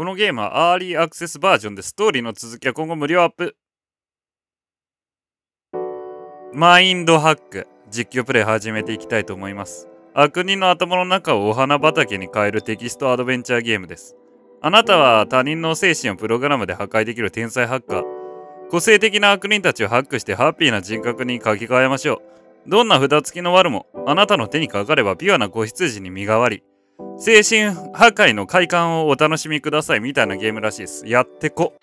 このゲームはアーリーアクセスバージョンでストーリーの続きは今後無料アップ。マインドハック。実況プレイ始めていきたいと思います。悪人の頭の中をお花畑に変えるテキストアドベンチャーゲームです。あなたは他人の精神をプログラムで破壊できる天才ハッカー。個性的な悪人たちをハックしてハッピーな人格に書き換えましょう。どんな札付きの悪もあなたの手にかかればピュアな子羊に身代わり、精神破壊の快感をお楽しみくださいみたいなゲームらしいです。やってこ。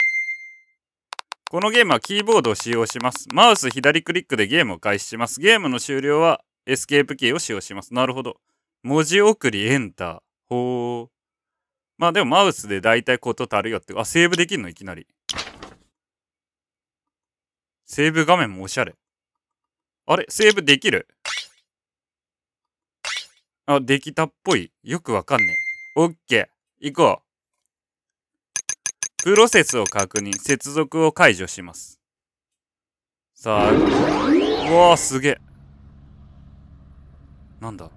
このゲームはキーボードを使用します。マウス左クリックでゲームを開始します。ゲームの終了はエスケープキーを使用します。なるほど。文字送りエンター。ほー。まあでもマウスで大体こと足るよって。あ、セーブできんのいきなり。セーブ画面もおしゃれ。あれ？セーブできる？あ、できたっぽい。よくわかんねえ。オッケー。行こう。プロセスを確認。接続を解除します。さあ、うわーすげえ。なんだ？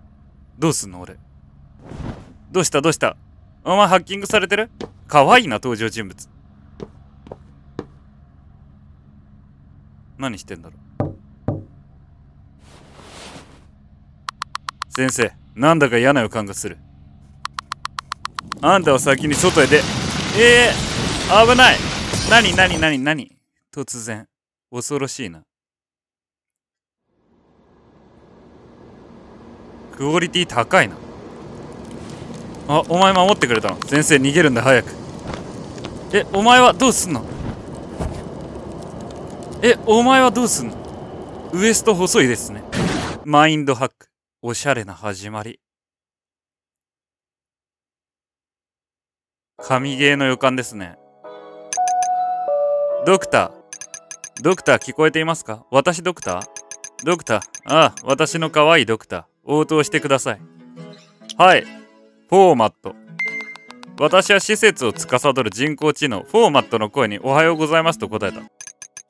どうすんの俺？どうした？どうした？お前ハッキングされてる？かわいいな、登場人物。何してんだろう？先生、なんだか嫌な予感がする。あんたは先に外へ出。ええー、危ない何何何何？突然。恐ろしいな。クオリティ高いな。あ、お前守ってくれたの？先生逃げるんだ、早く。え、お前はどうすんの？え、お前はどうすんの？ウエスト細いですね。マインドハック。おしゃれな始まり。神ゲーの予感ですね。ドクター。ドクター聞こえていますか？私ドクター？ドクター。ああ、私の可愛いドクター。応答してください。はい。フォーマット。私は施設を司る人工知能、フォーマットの声におはようございますと答えた。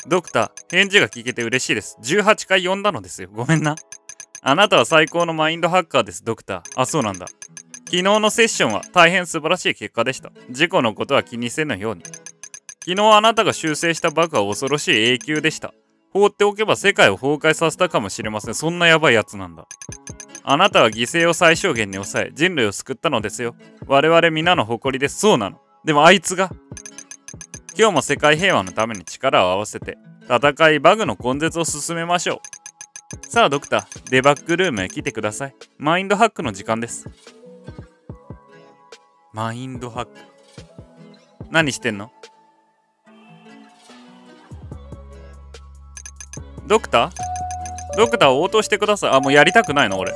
ドクター、返事が聞けて嬉しいです。18回呼んだのですよ。ごめんな。あなたは最高のマインドハッカーです、ドクター。あ、そうなんだ。昨日のセッションは大変素晴らしい結果でした。事故のことは気にせぬように。昨日あなたが修正したバグは恐ろしい永久でした。放っておけば世界を崩壊させたかもしれません。そんなやばいやつなんだ。あなたは犠牲を最小限に抑え、人類を救ったのですよ。我々皆の誇りです。そうなの。でもあいつが。今日も世界平和のために力を合わせて、戦いバグの根絶を進めましょう。さあ、ドクター、デバッグルームへ来てください。マインドハックの時間です。マインドハック。何してんの？ドクター？ドクター応答してください。あ、もうやりたくないの俺。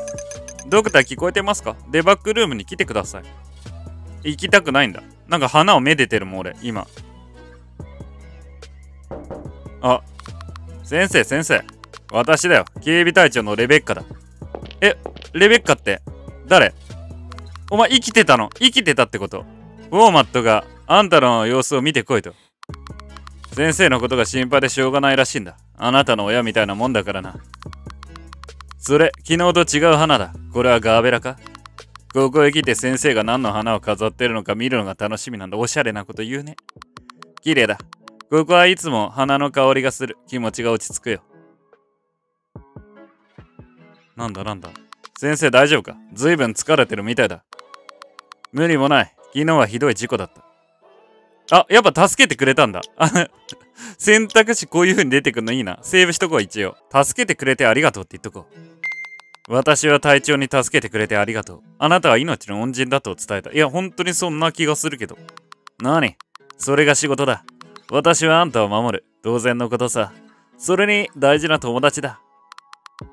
ドクター聞こえてますか？デバッグルームに来てください。行きたくないんだ。なんか花をめでてるもん俺、今。あ、先生先生。私だよ。警備隊長のレベッカだ。え、レベッカって誰？お前生きてたの？生きてたってこと？ウォーマットがあんたの様子を見てこいと。先生のことが心配でしょうがないらしいんだ。あなたの親みたいなもんだからな。それ、昨日と違う花だ。これはガーベラか？ここへ来て先生が何の花を飾ってるのか見るのが楽しみなんだ。おしゃれなこと言うね。綺麗だ。ここはいつも花の香りがする。気持ちが落ち着くよ。なんだなんだ。先生大丈夫か？ずいぶん疲れてるみたいだ。無理もない。昨日はひどい事故だった。あ、やっぱ助けてくれたんだ。選択肢こういう風に出てくるのいいな。セーブしとこう、一応。助けてくれてありがとうって言っとこう。私は隊長に助けてくれてありがとう。あなたは命の恩人だと伝えた。いや、本当にそんな気がするけど。なにそれが仕事だ。私はあんたを守る。当然のことさ。それに大事な友達だ。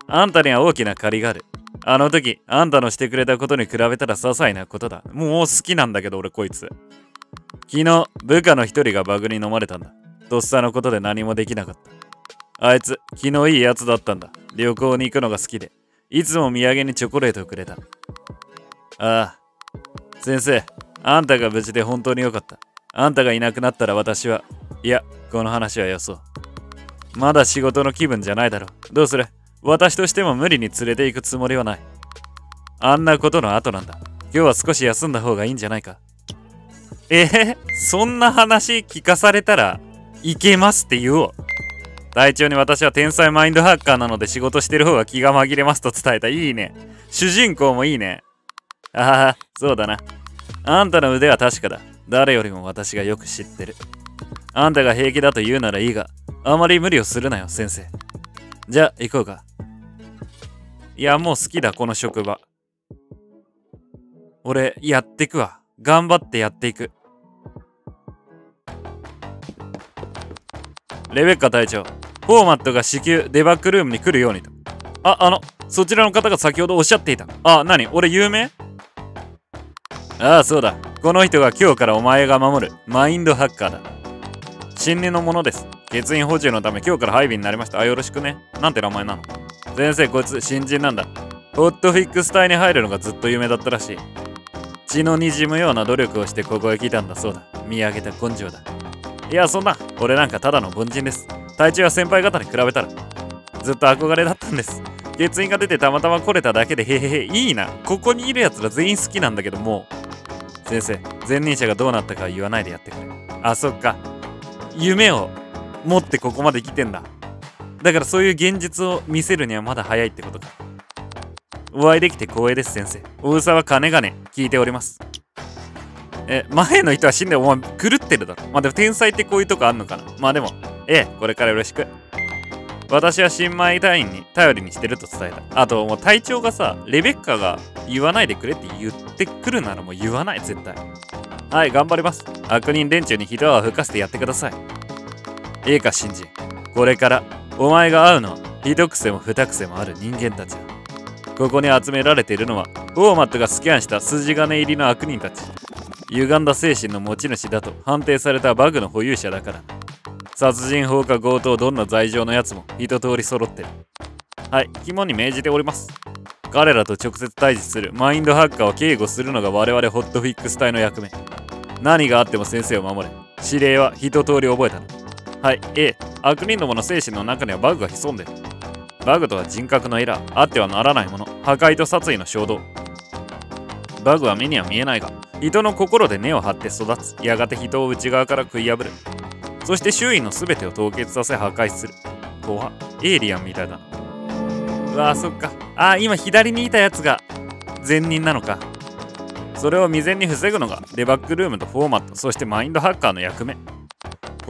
あんたには大きな借りがある。あの時、あんたのしてくれたことに比べたら些細なことだ。もう好きなんだけど、俺こいつ。昨日、部下の一人がバグに飲まれたんだ。とっさのことで何もできなかった。あいつ、昨日いいやつだったんだ。旅行に行くのが好きで。いつも土産にチョコレートをくれた。ああ。先生、あんたが無事で本当によかった。あんたがいなくなったら私は、いや、この話はよそう。まだ仕事の気分じゃないだろ。どうする？私としても無理に連れて行くつもりはない。あんなことの後なんだ。今日は少し休んだ方がいいんじゃないか。えー、そんな話聞かされたら、いけますって言おう。隊長に私は天才マインドハッカーなので仕事してる方が気が紛れますと伝えた。いいね。主人公もいいね。ああ、そうだな。あんたの腕は確かだ。誰よりも私がよく知ってる。あんたが平気だと言うならいいが、あまり無理をするなよ、先生。じゃあ、行こうか。いや、もう好きだ、この職場。俺、やってくわ。頑張ってやっていく。レベッカ隊長、フォーマットが至急デバッグルームに来るようにと。あ、あの、そちらの方が先ほどおっしゃっていた。あ、なに俺有名？ああ、そうだ。この人が今日からお前が守るマインドハッカーだ。新任のものです。欠員補充のため今日から配備になりました。あ、よろしくね。なんて名前なの？先生、こいつ新人なんだ。ホットフィックス隊に入るのがずっと夢だったらしい。血の滲むような努力をしてここへ来たんだそうだ。見上げた根性だ。いや、そんな、俺なんかただの凡人です。体調や先輩方に比べたら、ずっと憧れだったんです。欠員が出てたまたま来れただけで、へへへ、いいな。ここにいる奴ら全員好きなんだけどもう、先生、前任者がどうなったか言わないでやってくれ。あ、そっか。夢を持ってここまで来てんだ。だからそういう現実を見せるにはまだ早いってことか。お会いできて光栄です、先生。大沢金がね、聞いております。え、前の人は死んでお前狂ってるだろ。まあでも天才ってこういうとこあんのかな。まあでも、ええ、これからよろしく。私は新米隊員に頼りにしてると伝えた。あと、もう隊長がさ、レベッカが言わないでくれって言ってくるならもう言わない、絶対。はい、頑張ります。悪人連中に一泡吹かせてやってください。ええか、新人。これから、お前が会うのは、一癖も二癖もある人間たちだ。ここに集められているのは、ウォーマットがスキャンした筋金入りの悪人たち。歪んだ精神の持ち主だと判定されたバグの保有者だから。殺人放火強盗どんな罪状のやつも一通り揃ってる。はい、肝に銘じております。彼らと直接対峙するマインドハッカーを警護するのが我々ホットフィックス隊の役目。何があっても先生を守れ。指令は一通り覚えたの。はい、A、悪人どもの精神の中にはバグが潜んでる。バグとは人格のエラー、あってはならないもの、破壊と殺意の衝動。バグは目には見えないが、人の心で根を張って育つ。やがて人を内側から食い破る。そして周囲の全てを凍結させ破壊する。怖エイリアンみたいだな。うわそっか。ああ今左にいたやつが善人なのか。それを未然に防ぐのがデバッグルームとフォーマット、そしてマインドハッカーの役目。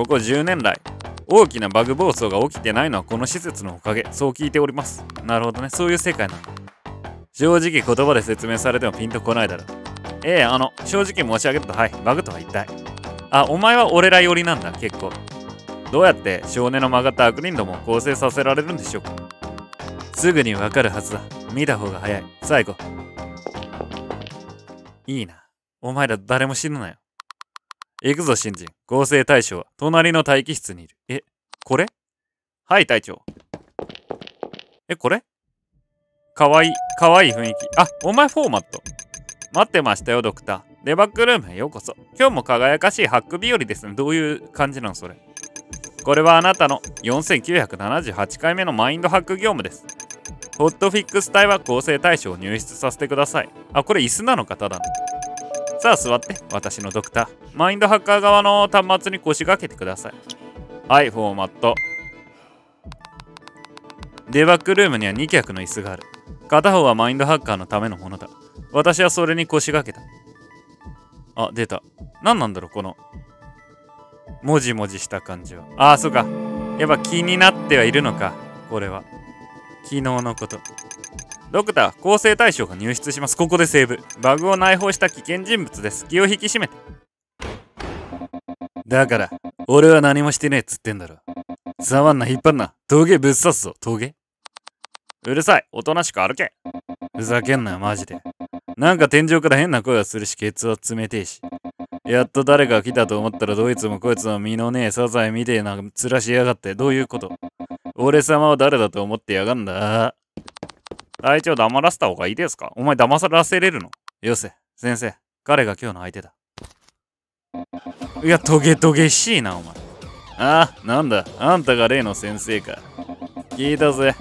ここ10年来、大きなバグ暴走が起きてないのはこの施設のおかげ。そう聞いております。なるほどね。そういう世界なんだ。正直言葉で説明されてもピンとこないだろう。ええあの、正直申し上げると、はい、バグとは一体。あ、お前は俺ら寄りなんだ、結構。どうやって少年の曲がった悪人どもを構成させられるんでしょうかすぐにわかるはずだ。見た方が早い。最後。いいな。お前ら誰も死ぬなよ。行くぞ、新人。合成対象は隣の待機室にいる。え、これ？はい、隊長。え、これ？かわいい、かわいい雰囲気。あ、お前フォーマット。待ってましたよ、ドクター。デバッグルームへようこそ。今日も輝かしいハック日和ですね。どういう感じなの、それ？これはあなたの4978回目のマインドハック業務です。ホットフィックス隊は構成対象を入室させてください。あ、これ椅子なのか、ただの。さあ座って、私のドクター。マインドハッカー側の端末に腰掛けてください。はい、フォーマット。デバッグルームには2脚の椅子がある。片方はマインドハッカーのためのものだ。私はそれに腰掛けた。あ、出た。何なんだろう、この。もじもじした感じは。ああ、そうか。やっぱ気になってはいるのか。これは。昨日のこと。ドクター、構成対象が入室します。ここでセーブ。バグを内包した危険人物です。気を引き締めて。だから、俺は何もしてねえっつってんだろ。触んな、引っ張んな。峠ぶっ刺すぞ、峠。うるさい。おとなしく歩け。ふざけんなよ、マジで。なんか天井から変な声がするし、ケツは冷てえし。やっと誰か来たと思ったらどいつもこいつも身のねえサザエみてえな面しやがってどういうこと？俺様は誰だと思ってやがんだ？隊長黙らせた方がいいですか？お前騙さらせれるの？よせ、先生。彼が今日の相手だ。いや、トゲトゲしいな、お前。ああ、なんだ？あんたが例の先生か。聞いたぜ。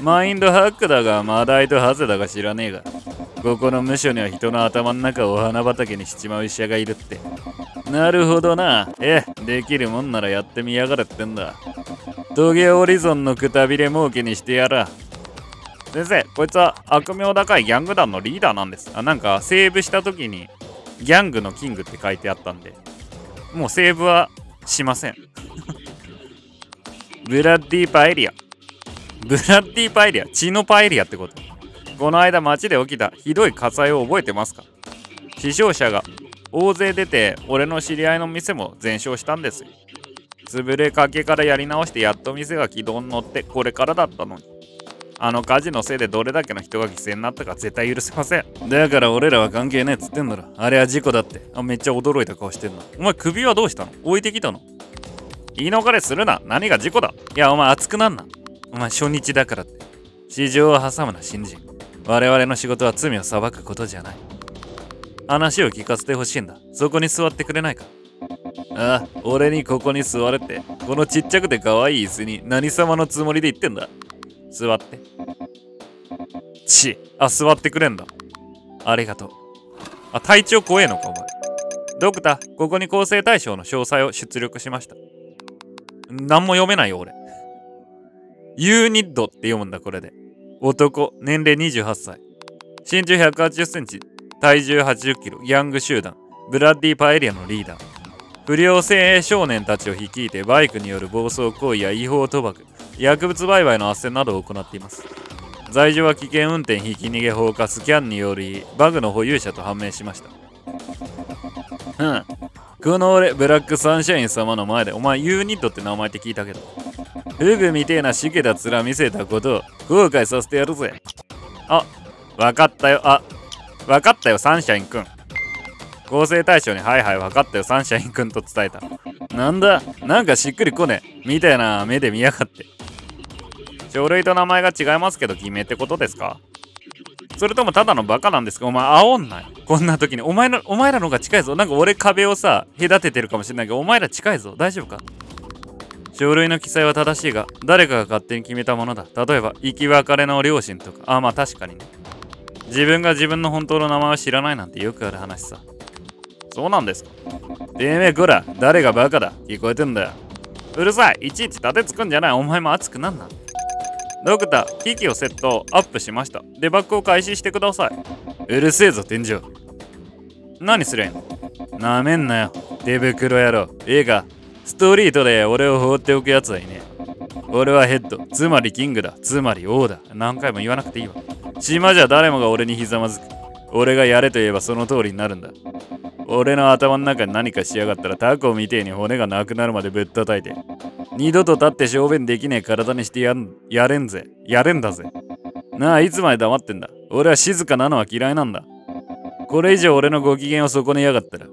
マインドハックだが、マダイとハゼだが知らねえが。ここの無所には人の頭の中をお花畑にしちまう医者がいるってなるほどなえできるもんならやってみやがれってんだトゲオリゾンのくたびれ儲けにしてやら先生こいつは悪名高いギャング団のリーダーなんです。あなんかセーブした時にギャングのキングって書いてあったんで。もうセーブはしません。ブラッディパエリア。ブラッディパエリア？血のパエリアってこと？この間街で起きたひどい火災を覚えてますか？死傷者が大勢出て俺の知り合いの店も全焼したんです。よ潰れかけからやり直してやっと店が軌道に乗ってこれからだったのに。あの火事のせいでどれだけの人が犠牲になったか絶対許せません。だから俺らは関係ねえっつってんだろ。あれは事故だって。あめっちゃ驚いた顔してんなお前首はどうしたの？置いてきたの？言い逃れするな。何が事故だ？いやお前熱くなんな。お前初日だからって。市場を挟むな新人。我々の仕事は罪を裁くことじゃない。話を聞かせてほしいんだ。そこに座ってくれないか？ああ俺にここに座れって。このちっちゃくて可愛い椅子に何様のつもりで言ってんだ？座って。ちあ座ってくれんだ。ありがとう。あ体調怖えのかお前。ドクターここに構成対象の詳細を出力しました。何も読めないよ俺。ユーニッドって読むんだこれで。男年齢28歳。身長180センチ。体重80キロ。ヤング集団。ブラッディ・パエリアのリーダー。不良青少年たちを率いてバイクによる暴走行為や違法賭博。薬物売買の斡旋などを行っています。罪状は危険運転ひき逃げ放火スキャンによりバグの保有者と判明しました。うん。この俺ブラックサンシャイン様の前でお前ユーニットって名前って聞いたけど。フグみてえなしけた面見せたことを後悔させてやるぜ。あわかったよ。あわかったよサンシャインくん。構成対象にはいはいわかったよサンシャインくんと伝えた。なんだなんかしっくりこねみたいな目で見やがって。書類と名前が違いますけど偽名ってことですか？それともただのバカなんですか？お前煽んないこんな時に。お前のお前らの方が近いぞ。なんか俺壁をさ隔ててるかもしれないけどお前ら近いぞ。大丈夫か？書類の記載は正しいが誰かが勝手に決めたものだ。例えば生き別れの両親とか。あまあ確かにね。自分が自分の本当の名前を知らないなんてよくある話さ。そうなんですか？てめえこら誰がバカだ？聞こえてんだよ。うるさい。いちいち立てつくんじゃない。お前も熱くなんな。ドクター機器をセットアップしました。デバッグを開始してください。うるせえぞ天井。何すりゃいいのなめんなよ。手袋野郎ええかストリートで俺を放っておくやつはいねえ。俺はヘッドつまりキングだ。つまり王だ。何回も言わなくていいわ。島じゃ誰もが俺にひざまずく。俺がやれと言えばその通りになるんだ。俺の頭の中に何かしやがったらタコみてえに骨がなくなるまでぶったたいて。二度と立って小便できねえ体にしてやんやれんぜ。やれんだぜ。なあいつまで黙ってんだ。俺は静かなのは嫌いなんだ。これ以上俺のご機嫌を損ねやがったら。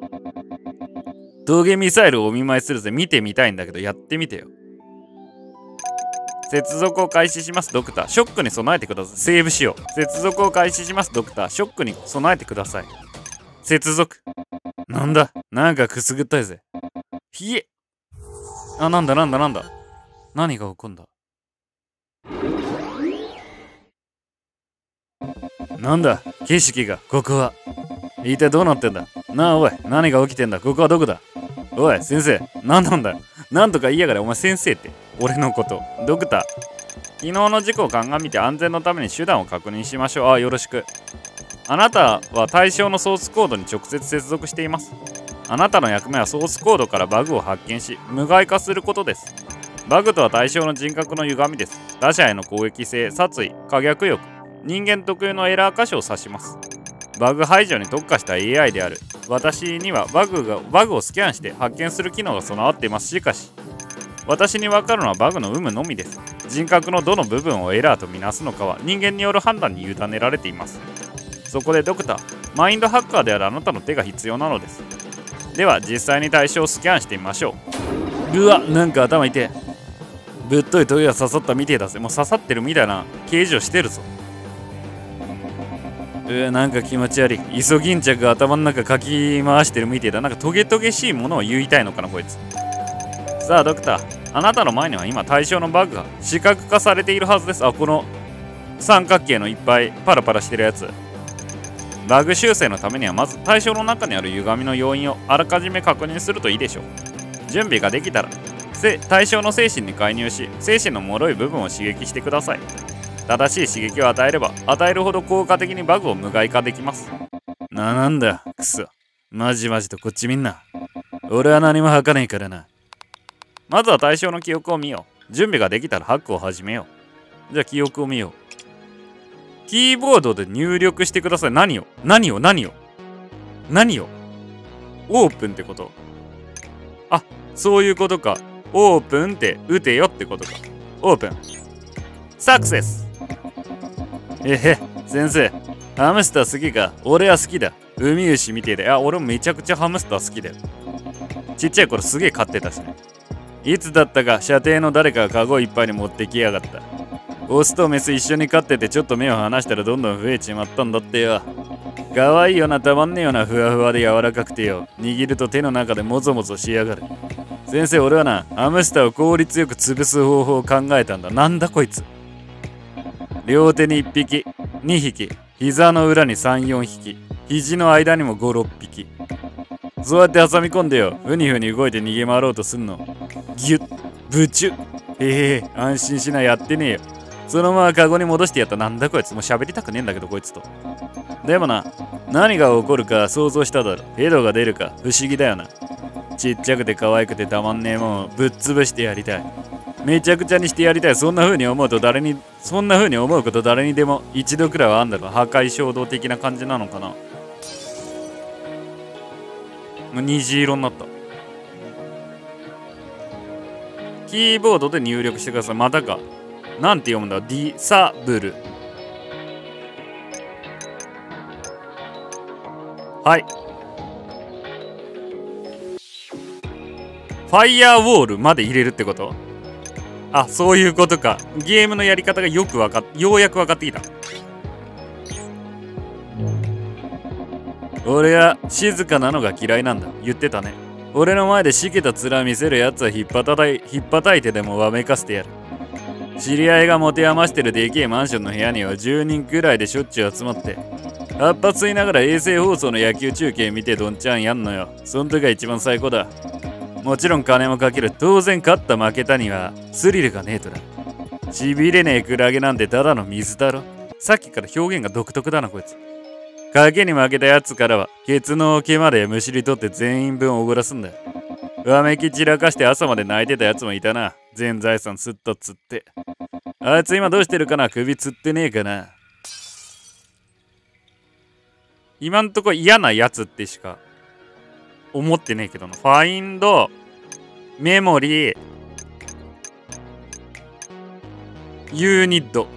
峠ミサイルをお見舞いするぜ。見てみたいんだけどやってみてよ。接続を開始しますドクター。ショックに備えてください。セーブしよう。接続を開始しますドクター。ショックに備えてください。接続。なんだ？なんかくすぐったいぜ。ひえ。あ、なんだなんだなんだ何が起こんだ？なんだ？景色が、ここは。一体どうなってんだ？なあおい、何が起きてんだ？ここはどこだ？おい、先生、何なんだ？なんとか言いやがれ、お前先生って。俺のこと。ドクター。昨日の事故を鑑みて安全のために手段を確認しましょう。あ、よろしく。あなたは対象のソースコードに直接接続しています。あなたの役目はソースコードからバグを発見し、無害化することです。バグとは対象の人格の歪みです。他者への攻撃性、殺意、可逆欲、人間特有のエラー箇所を指します。バグ排除に特化した AI である私にはバグがバグをスキャンして発見する機能が備わっていますしかし私に分かるのはバグの有無のみです人格のどの部分をエラーとみなすのかは人間による判断に委ねられていますそこでドクターマインドハッカーであるあなたの手が必要なのですでは実際に対象をスキャンしてみましょう。うわなんか頭痛い。ぶっといトゲが刺さったみてえだぜ。もう刺さってるみたいな形状してるぞ。うわなんか気持ち悪い。イソギンチャクが頭の中かき回してるみてえだ。なんかトゲトゲしいものを言いたいのかなこいつ。さあドクター。あなたの前には今対象のバグが視覚化されているはずです。あこの三角形のいっぱいパラパラしてるやつ。バグ修正のためにはまず対象の中にある歪みの要因をあらかじめ確認するといいでしょう準備ができたら対象の精神に介入し精神の脆い部分を刺激してください正しい刺激を与えれば与えるほど効果的にバグを無害化できますな、なんだ、くそ。マジマジとこっちみんな。俺は何も吐かねえからな。まずは対象の記憶を見よう。準備ができたらハックを始めよう。じゃあ記憶を見よう。キーボードで入力してください。何を？何を？何を？何を？オープンってことあ、そういうことか。オープンって打てよってことか。オープン。サクセスえへ、先生。ハムスター好きか？俺は好きだ。ウミウシ見てて。あ、俺もめちゃくちゃハムスター好きだよ。ちっちゃい頃すげえ飼ってたしね。いつだったか射程の誰かがカゴいっぱいに持ってきやがった。オスとメス一緒に飼っててちょっと目を離したらどんどん増えちまったんだってよ。可愛いよな、たまんねえよな、ふわふわで柔らかくてよ。握ると手の中でもぞもぞしやがる。先生、俺はな、ハムスターを効率よく潰す方法を考えたんだ。なんだこいつ。両手に1匹、2匹、膝の裏に3、4匹。肘の間にも5、6匹。そうやって挟み込んでよ。ふにふに動いて逃げ回ろうとすんの。ギュッ、ブチュへえ、安心しな、やってねえよ。そのままカゴに戻してやった。なんだこいつ。もう喋りたくねえんだけど、こいつと。でもな、何が起こるか想像しただろ。ヘドが出るか、不思議だよな。ちっちゃくて可愛くてたまんねえもんぶっ潰してやりたい。めちゃくちゃにしてやりたい。そんな風に思うと誰にそんな風に思うこと誰にでも一度くらいはあんだろ破壊衝動的な感じなのかなもう虹色になったキーボードで入力してくださいまたかなんて読むんだ？ディサブルはいファイヤーウォールまで入れるってこと？あ、そういうことか。ゲームのやり方がよくわか、ようやく分かってきた。俺は静かなのが嫌いなんだ。言ってたね。俺の前でしけた面見せるやつは引っ叩い引っ叩いてでもわめかしてやる。知り合いが持て余してるでけえマンションの部屋には10人くらいでしょっちゅう集まって、発発いながら衛星放送の野球中継見てどんちゃんやんのよ。そん時が一番最高だ。もちろん金もかける。当然勝った負けたにはスリルがねえとだ。しびれねえクラゲなんてただの水だろ。さっきから表現が独特だなこいつ。賭けに負けたやつからはケツの毛までむしり取って全員分おごらすんだ。わめき散らかして朝まで泣いてたやつもいたな。全財産すっと釣って。あいつ今どうしてるかな？首つってねえかな今んとこ嫌なやつってしか思ってねえけどな。ファインド、メモリー、ユーニッド。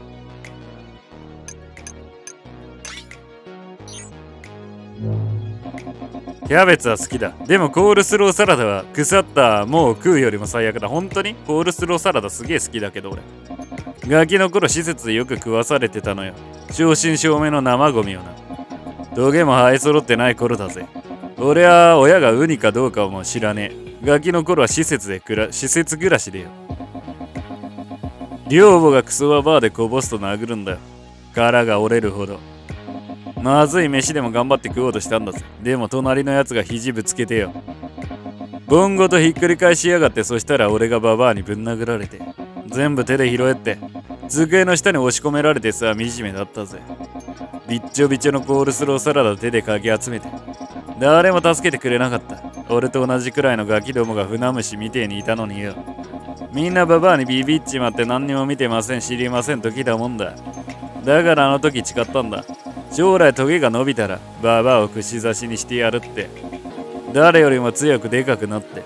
キャベツは好きだ。でもコールスローサラダは腐ったもう食うよりも最悪だ。本当に？コールスローサラダすげえ好きだけど俺。ガキの頃施設でよく食わされてたのよ。正真正銘の生ゴミをな。トゲも生え揃ってない頃だぜ。俺は親がウニかどうかも知らねえ。ガキの頃は施設で暮ら、施設暮らしでよ。寮母がクソババアでこぼすと殴るんだよ。殻が折れるほど。まずい飯でも頑張って食おうとしたんだぜ。でも隣のやつが肘ぶつけてよ。ボンゴとひっくり返しやがってそしたら俺がババアにぶん殴られて。全部手で拾えって。机の下に押し込められてさ、惨めだったぜ。びっちょびちょのコールスローサラダ手でかき集めて。誰も助けてくれなかった。俺と同じくらいのガキどもが船虫みてえにいたのによ。みんなババアにビビっちまって何にも見てません、知りませんと来たもんだ。だからあの時誓ったんだ。将来トゲが伸びたらババアを串刺しにしてやるって。誰よりも強くでかくなって。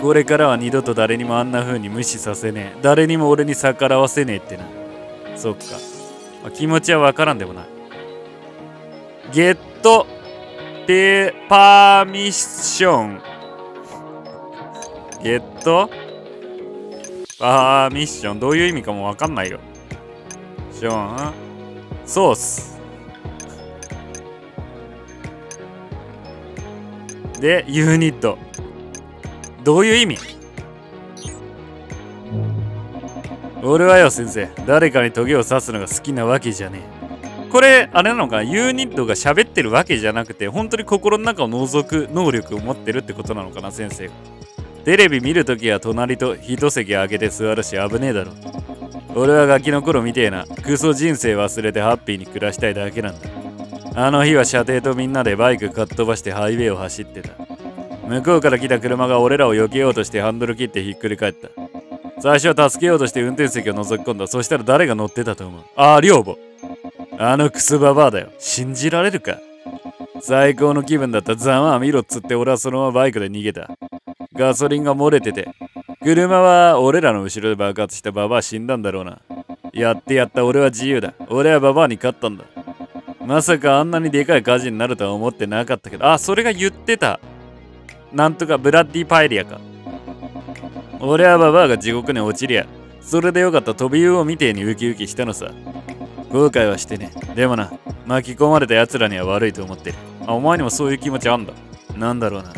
これからは二度と誰にもあんな風に無視させねえ。誰にも俺に逆らわせねえってな。そっか。まあ、気持ちはわからんでもない。ゲットペパーミッション。ゲットパーミッション。どういう意味かもわかんないよ。ショーン。ソース。で、ユニット。どういう意味？俺はよ、先生。誰かにトゲを刺すのが好きなわけじゃねえ。これ、あれなのか？なユーニットが喋ってるわけじゃなくて、本当に心の中を覗く能力を持ってるってことなのかな、先生。テレビ見るときは隣と一席空けて座るし危ねえだろ。俺はガキの頃みてえな、クソ人生忘れてハッピーに暮らしたいだけなんだ。あの日は射程とみんなでバイクかっ飛ばしてハイウェイを走ってた。向こうから来た車が俺らを避けようとしてハンドル切ってひっくり返った。最初は助けようとして運転席を覗き込んだ。そしたら誰が乗ってたと思うああ、寮母。あのクソババアだよ。信じられるか最高の気分だったざまあ見ろっつって俺はそのままバイクで逃げた。ガソリンが漏れてて。車は俺らの後ろで爆発したババア死んだんだろうな。やってやった俺は自由だ。俺はババアに勝ったんだ。まさかあんなにでかい火事になるとは思ってなかったけど、あ、それが言ってた。なんとかブラッディパエリアか。俺はババアが地獄に落ちりゃ、それでよかった飛び魚をみてにウキウキしたのさ。後悔はしてね。でもな、巻き込まれた奴らには悪いと思ってる。あ、お前にもそういう気持ちあんだ。なんだろうな。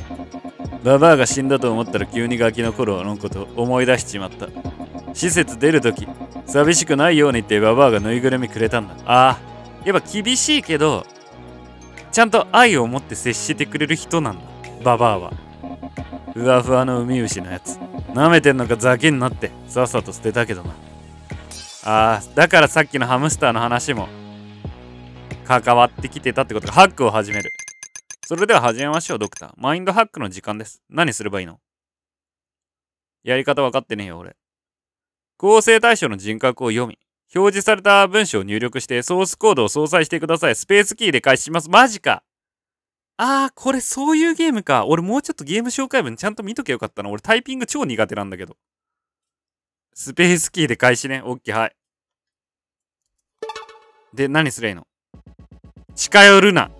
ババアが死んだと思ったら急にガキの頃のこと思い出しちまった。施設出るとき、寂しくないようにってババアがぬいぐるみくれたんだ。ああ、やっぱ厳しいけど、ちゃんと愛を持って接してくれる人なんだ。ババアは。ふわふわのウミウシのやつ。舐めてんのかザキになってさっさと捨てたけどなあーだからさっきのハムスターの話も関わってきてたってことかハックを始めるそれでは始めましょうドクターマインドハックの時間です何すればいいの？やり方分かってねえよ俺構成対象の人格を読み表示された文章を入力してソースコードを相殺してくださいスペースキーで開始しますマジかあー、これそういうゲームか。俺もうちょっとゲーム紹介文ちゃんと見とけよかったな。俺タイピング超苦手なんだけど。スペースキーで開始ね。オッケー、はい。で、何すりゃいいの？近寄るな。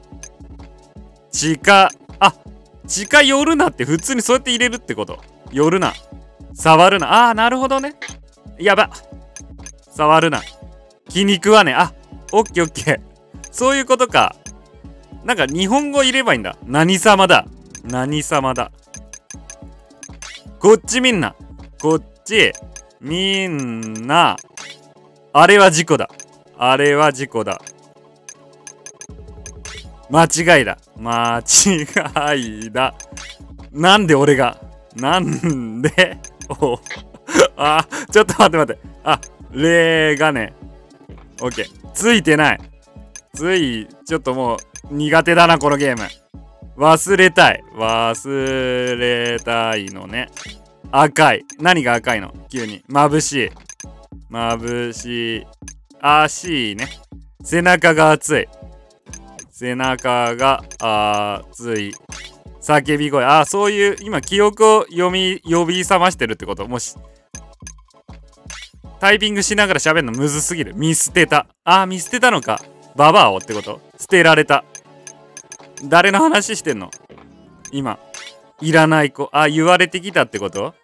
近、あ、近寄るなって普通にそうやって入れるってこと。寄るな。触るな。あー、なるほどね。やば。触るな。気に食わね。あ、オッケーオッケー。そういうことか。なんか日本語入ればいいんだ。何様だ。何様だ。こっちみんな。こっち、みんな。あれは事故だ。あれは事故だ。間違いだ。間違いだ。なんで俺が？なんで？おあ、ちょっと待って待って。あ、例がね。オッケー。ついてない。つい、ちょっともう、苦手だな、このゲーム。忘れたい。忘れたいのね。赤い。何が赤いの？急に。眩しい。眩しい。足ね。背中が熱い。背中が熱い。叫び声。ああ、そういう、今、記憶を読み、呼び覚ましてるってこともし、タイピングしながら喋るのむずすぎる。見捨てた。あ、見捨てたのか。ババアをってこと捨てられた。誰の話してんの？今。いらない子。あ、言われてきたってこと？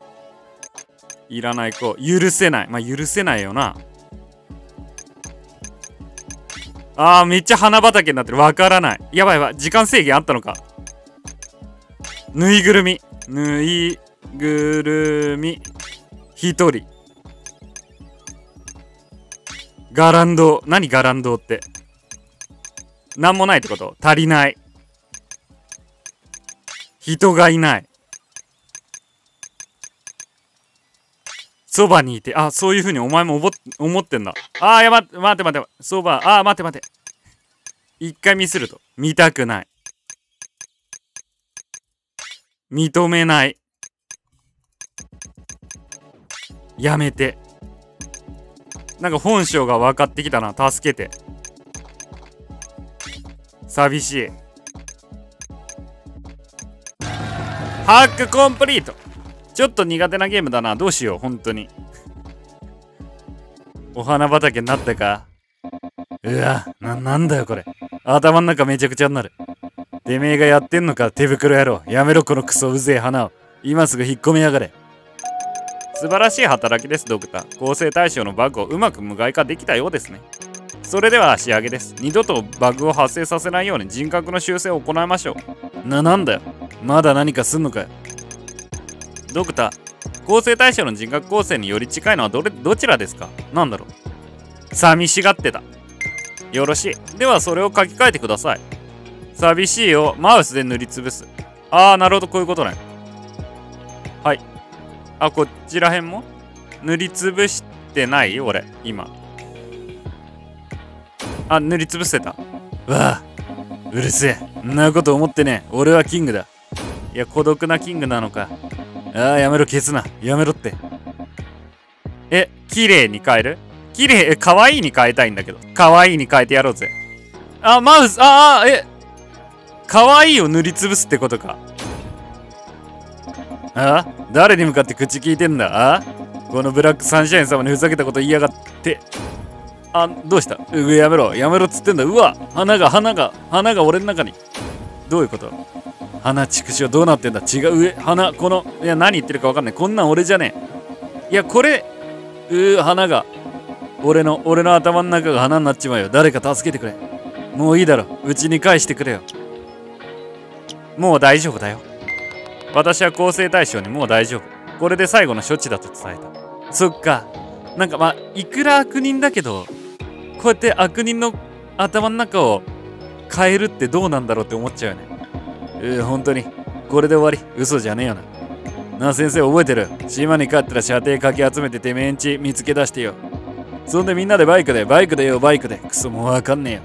いらない子。許せない。まあ、許せないよな。あー、めっちゃ花畑になってる。わからない。やばいやばい。時間制限あったのか。ぬいぐるみ。ぬいぐるみ。一人。ガランド。何ガランドって。なんもないってこと？足りない。人がいない。そばにいて、あ、そういうふうにお前も思ってんだ。あー、やば、待って待って、そば、あー、待って待って。一回ミスると。見たくない。認めない。やめて。なんか本性が分かってきたな。助けて。寂しい。ハックコンプリートちょっと苦手なゲームだな。どうしよう、本当に。お花畑になったかうわ、な、なんだよこれ。頭ん中めちゃくちゃになる。てめえがやってんのか、手袋野郎。やめろ、このクソうぜえ花を。今すぐ引っ込みやがれ。素晴らしい働きです、ドクター。構成対象のバグをうまく無害化できたようですね。それでは仕上げです。二度とバグを発生させないように人格の修正を行いましょう。な、なんだよ。まだ何かすんのかよ。ドクター、構成対象の人格構成により近いのはどれ、どちらですか？なんだろう？寂しがってた。よろしい。ではそれを書き換えてください。寂しいをマウスで塗りつぶす。あー、なるほど、こういうことね。はい。あ、こちら辺も？塗りつぶしてない？俺、今。あ、塗りつぶせた？わあ、うるせえ。んなこと思ってね俺はキングだ。いや、孤独なキングなのか。ああ、やめろ、消すな。やめろって。え、綺麗に変える？綺麗、え、可愛いに変えたいんだけど。可愛いに変えてやろうぜ。あ、マウス、ああ、え、可愛いを塗りつぶすってことか。あ誰に向かって口聞いてんだ？あこのブラックサンシャイン様にふざけたこと言いやがって。あ、どうした？うやめろ。やめろっつってんだ。うわ花が、花が、花が俺の中に。どういうこと？花畜生どうなってんだ？違う上、花、この、いや、何言ってるかわかんない。こんなん俺じゃねえ。いや、これ、うー、花が、俺の、俺の頭の中が花になっちまうよ。誰か助けてくれ。もういいだろ。うちに返してくれよ。もう大丈夫だよ。私は構成対象にもう大丈夫。これで最後の処置だと伝えた。そっか。なんかまあ、いくら悪人だけど、こうやって悪人の頭の中を変えるってどうなんだろうって思っちゃうよね。う、本当に。これで終わり。嘘じゃねえよな。なあ先生覚えてる？島に帰ったら射程かき集めててめえんち見つけ出してよ。そんでみんなでバイクで、バイクでよ、バイクで。クソもうわかんねえよ。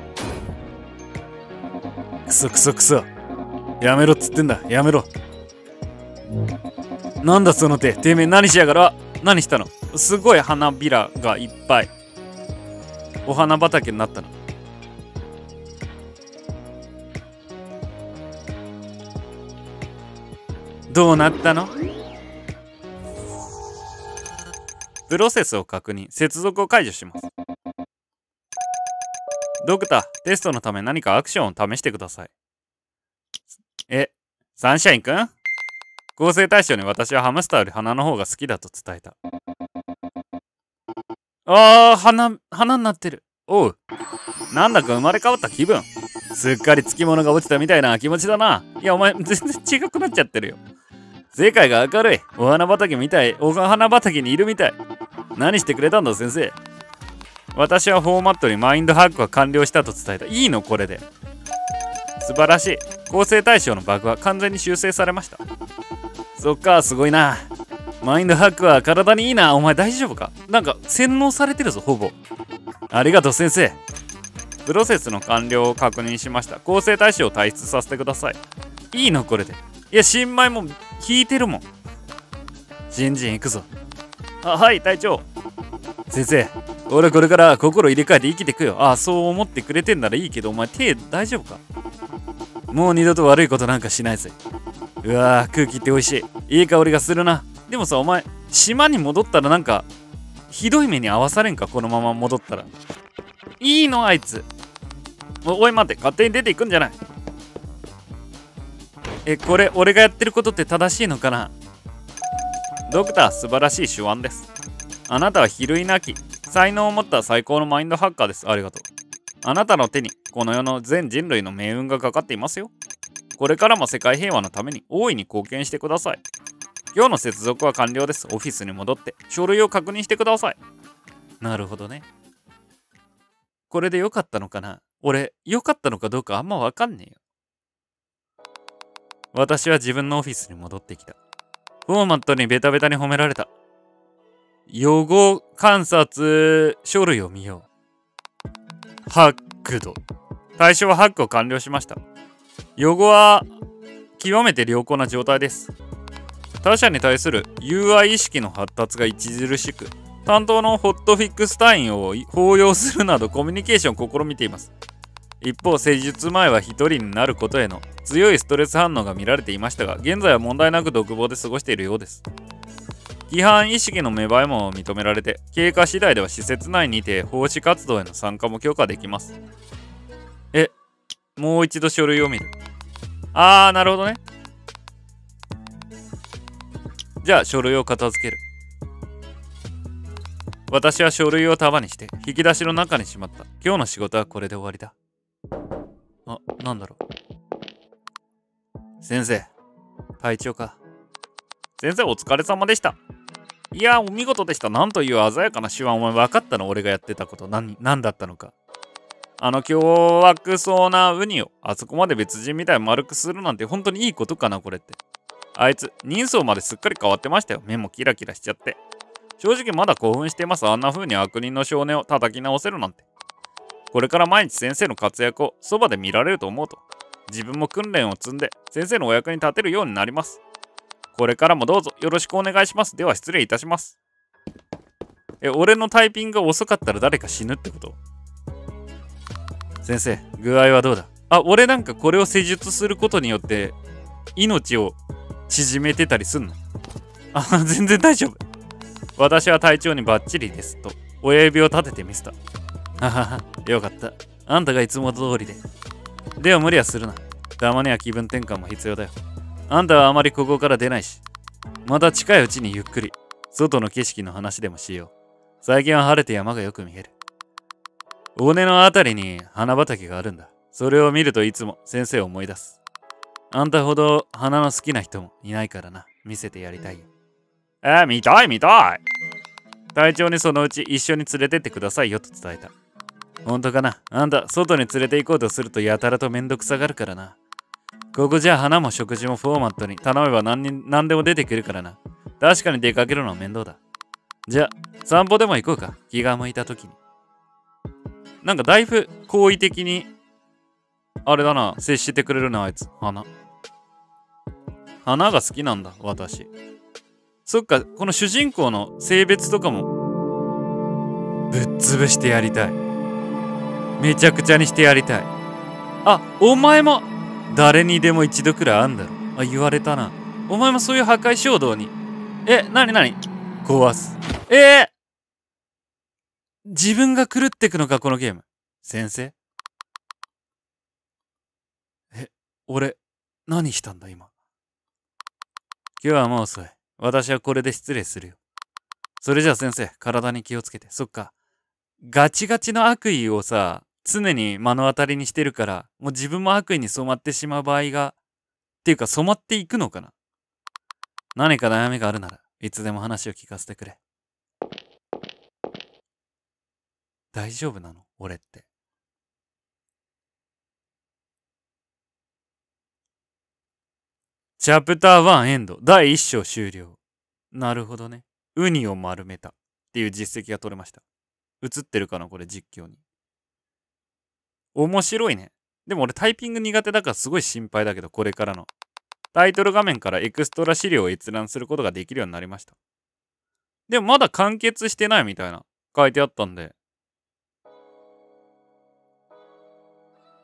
クソクソクソ。やめろっつってんだ。やめろ。なんだその手。てめえ何しやがら。何したの？すごい花びらがいっぱい。お花畑になったの。どうなったの？プロセスを確認。接続を解除します。ドクター、テストのため何かアクションを試してください。え、サンシャインくん？合成対象に私はハムスターより花の方が好きだと伝えた。あー、花、花になってる。おう。なんだか生まれ変わった気分。すっかりつきものが落ちたみたいな気持ちだな。いや、お前、全然違くなっちゃってるよ。世界が明るい。お花畑みたい。お花畑にいるみたい。何してくれたんだ、先生。私はフォーマットにマインドハックが完了したと伝えた。いいのこれで。素晴らしい。構成対象のバグは完全に修正されました。そっか、すごいな。マインドハックは体にいいな。お前大丈夫か？なんか洗脳されてるぞ、ほぼ。ありがとう、先生。プロセスの完了を確認しました。構成対象を退出させてください。いいのこれで。いや、新米も引いてるもん。新人行くぞ。あ、はい、隊長。先生、俺これから心入れ替えて生きてくよ。ああ、そう思ってくれてんならいいけど、お前手大丈夫か？もう二度と悪いことなんかしないぜ。うわ空気って美味しい。いい香りがするな。でもさ、お前、島に戻ったらなんか、ひどい目に遭わされんか？このまま戻ったら。いいのあいつ。おおい待って、勝手に出ていくんじゃない。え、これ、俺がやってることって正しいのかな？ドクター、素晴らしい手腕です。あなたは比類なき、才能を持った最高のマインドハッカーです。ありがとう。あなたの手に、この世の全人類の命運がかかっていますよ。これからも世界平和のために大いに貢献してください。今日の接続は完了です。オフィスに戻って書類を確認してください。なるほどね。これで良かったのかな？俺、良かったのかどうかあんまわかんねえよ。私は自分のオフィスに戻ってきた。フォーマットにベタベタに褒められた。予後観察書類を見よう。ハックド。対象はハックを完了しました。予後は極めて良好な状態です。他者に対する UI 意識の発達が著しく、担当のホットフィックス隊員を抱擁するなどコミュニケーションを試みています。一方、施術前は一人になることへの強いストレス反応が見られていましたが、現在は問題なく独房で過ごしているようです。規範意識の芽生えも認められて、経過次第では施設内にて奉仕活動への参加も許可できます。え、もう一度書類を見る。あー、なるほどね。じゃあ書類を片付ける。私は書類を束にして引き出しの中にしまった。今日の仕事はこれで終わりだ。あ、なんだろう。先生、体調か。先生お疲れ様でした。いや、お見事でした。なんという鮮やかな手腕。お前分かったの？俺がやってたこと。何、何だったのか。あの凶悪そうなウニをあそこまで別人みたい丸くするなんて本当にいいことかなこれって。あいつ人相まですっかり変わってましたよ。目もキラキラしちゃって。正直まだ興奮してます。あんな風に悪人の少年を叩き直せるなんて。これから毎日先生の活躍をそばで見られると思うと、自分も訓練を積んで先生のお役に立てるようになります。これからもどうぞよろしくお願いします。では失礼いたします。え、俺のタイピングが遅かったら誰か死ぬってこと？先生、具合はどうだ？あ、俺なんかこれを施術することによって命を縮めてたりすんの？あ、全然大丈夫。私は体調にバッチリです。と、親指を立ててみせた。ははは、よかった。あんたがいつも通りで。では無理はするな。たまには気分転換も必要だよ。あんたはあまりここから出ないし。また近いうちにゆっくり、外の景色の話でもしよう。最近は晴れて山がよく見える。尾根のあたりに花畑があるんだ。それを見るといつも先生を思い出す。あんたほど花の好きな人もいないからな。見せてやりたいよ。えー、見たい見たい隊長にそのうち一緒に連れてってくださいよと伝えた。本当かな？あんた、外に連れて行こうとするとやたらとめんどくさがるからな。ここじゃ花も食事もフォーマットに頼めば何に何でも出てくるからな。確かに出かけるのは面倒だ。じゃあ、散歩でも行こうか。気が向いた時に。なんかだいぶ好意的に、あれだな、接してくれるな、あいつ。花。花が好きなんだ、私。そっか、この主人公の性別とかも、ぶっ潰してやりたい。めちゃくちゃにしてやりたい。あ、お前も、誰にでも一度くらいあんだろ。あ、言われたな。お前もそういう破壊衝動に。え、なになに？壊す。えー、自分が狂ってくのか、このゲーム。先生？え、俺、何したんだ、今？今日はもう遅い。私はこれで失礼するよ。それじゃあ先生、体に気をつけて。そっか。ガチガチの悪意をさ、常に目の当たりにしてるから、もう自分も悪意に染まってしまう場合が、っていうか染まっていくのかな。何か悩みがあるならいつでも話を聞かせてくれ。大丈夫なの？俺って。チャプター1エンド第1章終了。なるほどね。ウニを丸めたっていう実績が取れました。映ってるかな？これ実況に。面白いね。でも俺タイピング苦手だからすごい心配だけど、これからの。タイトル画面からエクストラ資料を閲覧することができるようになりました。でもまだ完結してないみたいな書いてあったんで。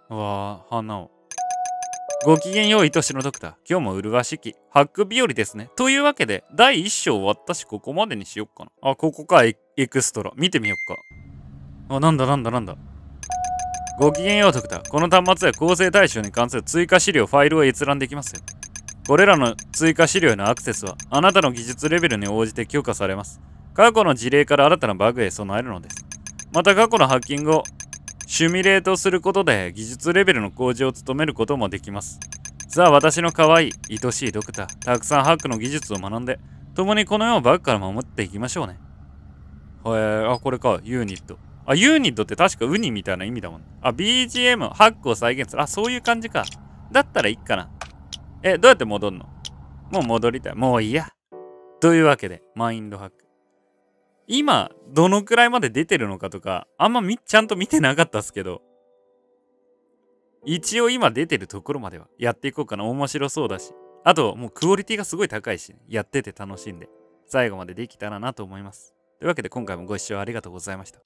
うわぁ、花を。ごきげんよう、愛しのドクター。今日も麗しき。ハック日和ですね。というわけで、第1章終わったし、ここまでにしよっかな。あ、ここかエ、エクストラ。見てみよっか。あ、なんだなんだなんだ。ごきげんよう、ドクター。この端末で構成対象に関する追加資料、ファイルを閲覧できますよ。これらの追加資料へのアクセスはあなたの技術レベルに応じて許可されます。過去の事例から新たなバグへ備えるのです。また過去のハッキングをシミュレートすることで技術レベルの向上を務めることもできます。さあ私の可愛い、愛しいドクター、たくさんハックの技術を学んで、共にこの世をバグから守っていきましょうね。へえー、あ、これか、ユーニット。あ、ユーニットって確かウニみたいな意味だもん。あ、BGM、ハックを再現する。あ、そういう感じか。だったらいいかな。え、どうやって戻んの？もう戻りたい。もういいや。というわけで、マインドハック。今、どのくらいまで出てるのかとか、あんまみ、ちゃんと見てなかったっすけど、一応今出てるところまではやっていこうかな。面白そうだし。あと、もうクオリティがすごい高いし、ね、やってて楽しんで、最後までできたらなと思います。というわけで今回もご視聴ありがとうございました。